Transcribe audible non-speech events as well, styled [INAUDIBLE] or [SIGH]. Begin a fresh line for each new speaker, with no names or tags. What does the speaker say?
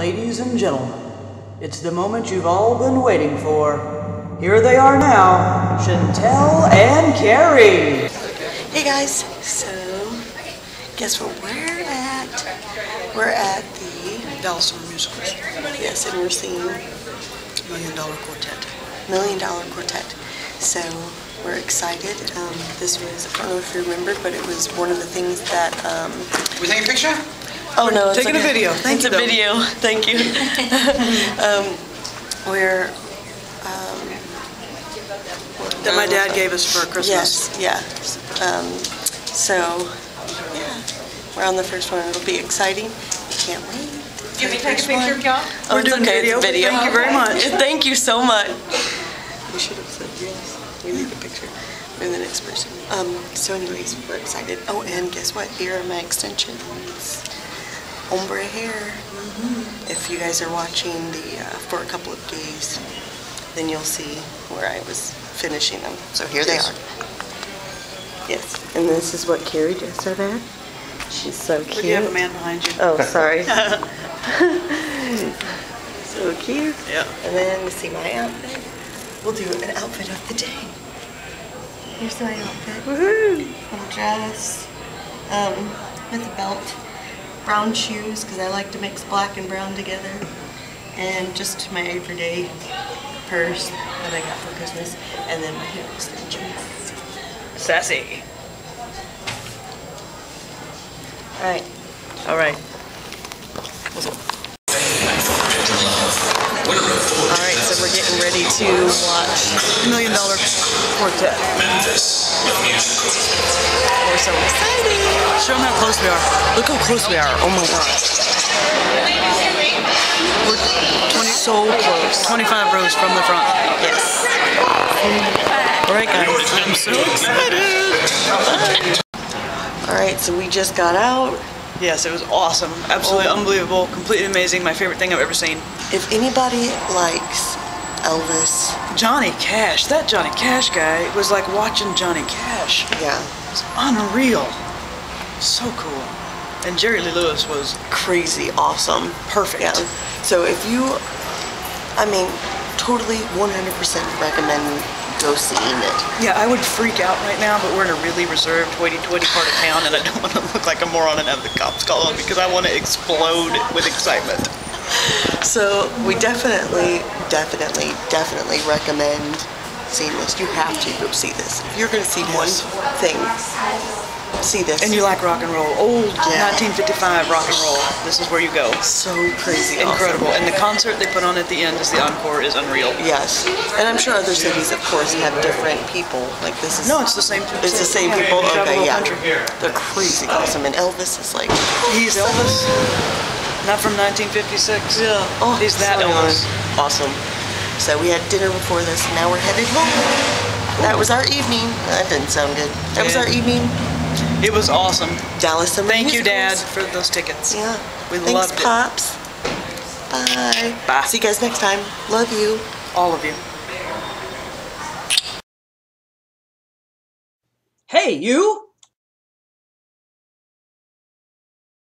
ladies and gentlemen, it's the moment you've all been waiting for. Here they are now, Chentel and Carrie.
Hey guys, so guess what we're at? We're at the
Dallas Summer Musicals.
yes, and we're singing
Million Dollar Quartet.
Million Dollar Quartet. So we're excited. Um, this was I don't know if you remember, but it was one of the things that. Um,
We take a picture?
Oh no, it's
taking a video. Thank
it's
you,
a
though.
video. Thank you. [LAUGHS] um, we're um,
That my dad gave us for Christmas.
Yes, yeah. Um, so, yeah, we're on the first one. It'll be exciting. Can't wait.
Do you want me to take a picture of y'all?
Oh,
We're
it's
doing
okay. It's
video.
video.
Thank you very much.
Thank you so much. We should have said yes. We need a picture. We're the next person. Um, so anyways, we're excited. Oh, and guess what? Here are my extensions. Ombre hair.
Mm-hmm.
If you guys are watching the uh, For a Couple of days, then you'll see where I was finishing them. So here they are. Yes. And this is what Carrie dressed up at. She's so cute.
you have a man behind you.
Oh, sorry. [LAUGHS] so cute.
Yeah.
And then to see my outfit, we'll do an outfit of the day. Here's my outfit. Woohoo! Little dress, um, with a belt, brown shoes, because I like to mix black and brown together, and just my everyday purse that I got for Christmas, and then my hair extensions.
Sassy.
All right.
All
getting ready to watch.
Million Dollar Quartet.
We're so excited.
Show them how close we are.
Look how close we are. Oh my gosh.
We're 20,
So close.
25 rows from the front.
Yes.
All right, guys. I'm so excited.
All right, so we just got out.
Yes, it was awesome. Absolutely
Oh.
unbelievable. Completely amazing. My favorite thing I've ever seen.
If anybody likes Elvis,
Johnny Cash. That Johnny Cash guy was like watching Johnny Cash.
yeah,
It's unreal. So cool. And Jerry Lee Lewis was
crazy awesome.
perfect.
Yeah. So if you, I mean, totally 100% recommend go seeing it.
Yeah, I would freak out right now, but we're in a really reserved, hoity-toity part of town, and I don't [LAUGHS] want to look like a moron and have the cops call on me because I want to explode with excitement.
So we definitely, definitely, definitely recommend seeing this. You have to go see this. If you're going to see one thing, see this.
And you like rock and roll, old
Yeah.
1955 rock and roll. This is where you go.
so crazy awesome.
Incredible. And the concert they put on at the end as the encore is unreal.
Yes, and I'm sure other cities, of course, have different people. Like this is.
No, it's the same.
It's the same people.
travel
Okay,
the
yeah.
country.
They're crazy awesome, and Elvis is like.
He's Elvis. Not from 1956.
Yeah. Oh,
He's that
so Awesome. So we had dinner before this, and now we're headed home. That was our evening. That didn't sound good. That was our evening.
It was awesome.
Dallas Summer
Thank you, Dad, for those tickets.
Yeah.
We
Thanks,
loved it.
Pops. Bye.
Bye.
See you guys next time. Love you.
All of you.
Hey, you!